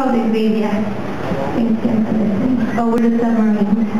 Project Xavier. Thanks. Over the submarine.